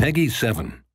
Peggy 7.